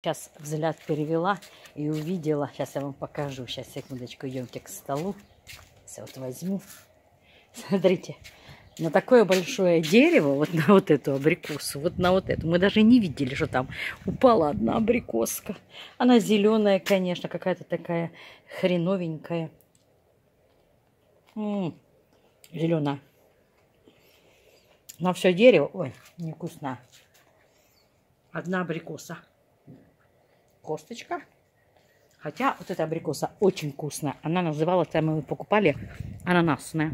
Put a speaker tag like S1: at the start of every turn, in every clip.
S1: Сейчас взгляд перевела и увидела. Сейчас я вам покажу. Сейчас, секундочку, идемте к столу. Сейчас вот возьму. Смотрите, на такое большое дерево, вот на вот эту абрикосу, вот на вот эту. Мы даже не видели, что там упала одна абрикоска. Она зеленая, конечно, какая-то такая хреновенькая. Зеленая. На все дерево, ой, невкусно. Одна абрикоса. Косточка. Хотя вот эта абрикоса очень вкусная. Она называлась, там мы покупали, ананасная.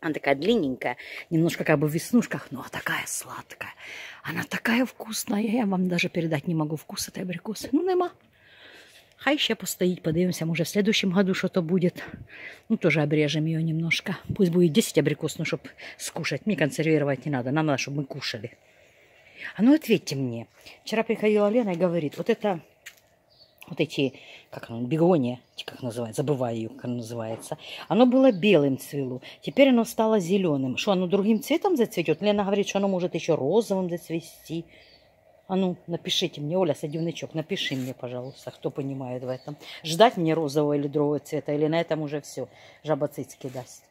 S1: Она такая длинненькая, немножко как бы в веснушках, но такая сладкая. Она такая вкусная, я вам даже передать не могу вкус этой абрикосы. Ну, нема. Хай ще постоїть, подивимося, може в следующем году что-то будет. Ну, тоже обрежем ее немножко. Пусть будет 10 абрикос, ну, чтобы скушать. Мне консервировать не надо, нам надо, чтобы мы кушали. А ну, ответьте мне. Вчера приходила Лена и говорит, вот это вот эти, как оно, бегония, как называется, забываю ее, как называется, оно было белым цвело, теперь оно стало зеленым. Что, оно другим цветом зацветет? Лена говорит, что оно может еще розовым зацвести. А ну, напишите мне, Оля Садивничок, напиши мне, пожалуйста, кто понимает в этом. Ждать мне розового или другого цвета, или на этом уже все, жаба цицки даст.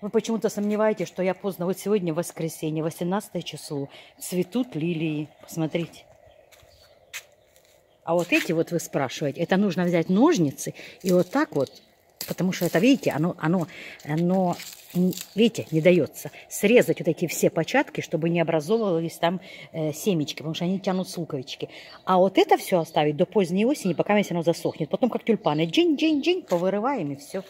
S1: Вы почему-то сомневаетесь, что я поздно. Вот сегодня воскресенье, 18 число, цветут лилии. Посмотрите. А вот эти вот вы спрашиваете, это нужно взять ножницы и вот так вот, потому что это, видите, оно, оно, оно видите, не дается. Срезать вот эти все початки, чтобы не образовывались там э, семечки, потому что они тянут с луковички. А вот это все оставить до поздней осени, пока оно засохнет. Потом как тюльпаны, джинь-джинь-джинь, повырываем и все.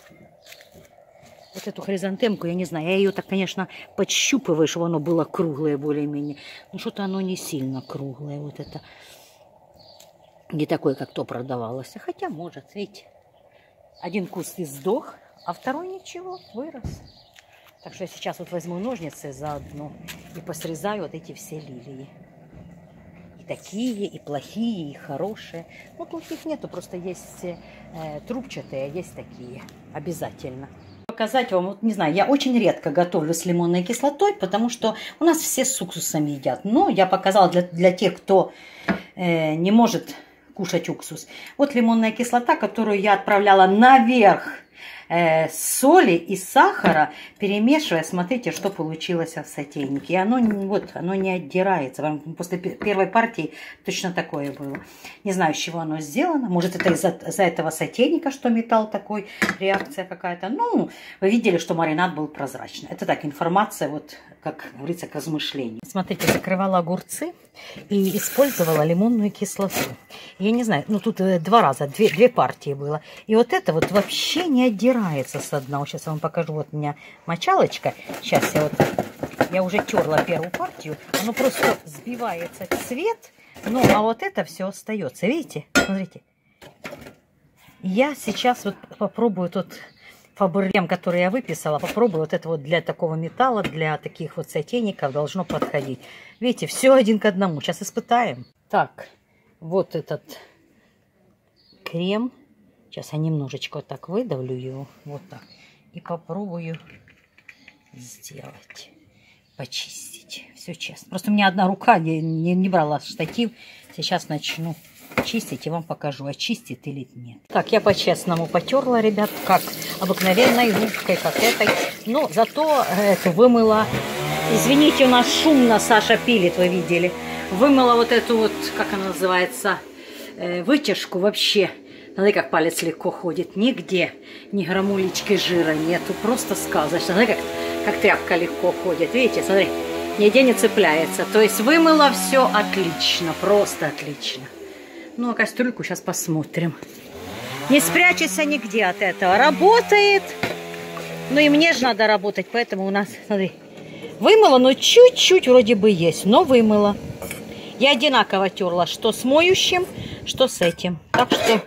S1: Вот эту хризантемку, я не знаю, я ее так, конечно, подщупываю, чтобы оно было круглое более-менее. Но что-то оно не сильно круглое, вот это не такое, как то продавалось. Хотя, может, видите, один куст и сдох, а второй ничего, вырос. Так что я сейчас вот возьму ножницы заодно и посрезаю вот эти все лилии. И такие, и плохие, и хорошие. Ну, плохих нету, просто есть э, трубчатые, а есть такие. Обязательно. Показать вам, вот не знаю, я очень редко готовлю с лимонной кислотой, потому что у нас все с уксусами едят. Но я показала для, для тех, кто э, не может кушать уксус. Вот лимонная кислота, которую я отправляла наверх э, соли и сахара, перемешивая, смотрите, что получилось в сотейнике. И оно, вот, оно не отдирается. После первой партии точно такое было. Не знаю, из чего оно сделано. Может, это из-за из этого сотейника, что металл такой, реакция какая-то. Ну, вы видели, что маринад был прозрачный. Это так, информация, вот, как говорится, к размышлению. Смотрите, закрывала огурцы и использовала лимонную кислоту. Я не знаю, ну тут э, два раза, две, две партии было. И вот это вот вообще не отдирается с дна. Сейчас я вам покажу, вот у меня мочалочка. Сейчас я вот, я уже терла первую партию. Оно просто сбивается цвет, ну а вот это все остается. Видите? Смотрите. Я сейчас вот попробую тут фабрем, который я выписала, попробую. Вот это вот для такого металла, для таких вот сотейников должно подходить. Видите, все один к одному. Сейчас испытаем. Так, вот этот крем. Сейчас я немножечко так выдавлю его. Вот так. И попробую сделать. Почистить. Все честно. Просто у меня одна рука не, не, не брала штатив. Сейчас начну чистить и вам покажу, очистит или нет. Так, я по-честному потерла, ребят, как обыкновенной губкой, как этой. Но зато это вымыла. Извините, у нас шумно Саша пилит, вы видели. Вымыла вот эту вот, как она называется, э, вытяжку вообще. Смотри, как палец легко ходит. Нигде ни грамулечки жира нету. Просто сказочно. Смотри, как, как тряпка легко ходит. Видите, смотри, нигде не цепляется. То есть вымыла все отлично, просто отлично. Ну, а кастрюльку сейчас посмотрим. Не спрячься нигде от этого. Работает. Ну и мне же надо работать, поэтому у нас, смотри, вымыла, но чуть-чуть вроде бы есть, но вымыла. Я одинаково терла, что с моющим, что с этим. Так что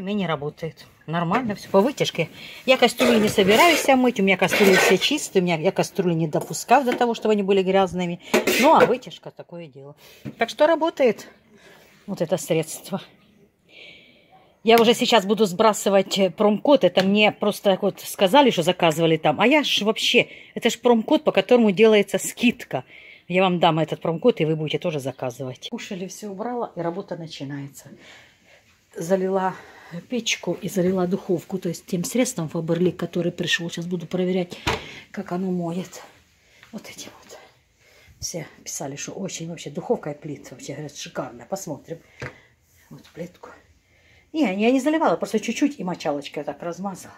S1: более-менее работает. Нормально все. По вытяжке. Я кастрюли не собираюсь мыть. У меня кастрюли все чистые. У меня я кастрюли не допускаю до того, чтобы они были грязными. Ну, а вытяжка такое дело. Так что работает вот это средство. Я уже сейчас буду сбрасывать э, промкод. Это мне просто вот сказали, что заказывали там. А я ж вообще... Это ж промкод, по которому делается скидка. Я вам дам этот промокод, и вы будете тоже заказывать. Кушали, все убрала, и работа начинается. Залила печку и залила духовку, то есть тем средством Фаберлик, который пришел. Сейчас буду проверять, как оно моет. Вот этим вот. Все писали, что очень вообще духовка и плит вообще, говорят, шикарная. Посмотрим. Вот плитку. Не, я не заливала, просто чуть-чуть и мочалочкой так размазала.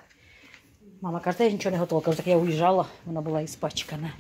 S1: Мама каже, я нічого не готова. Кажу, так я уїжджала, вона була іспачкана.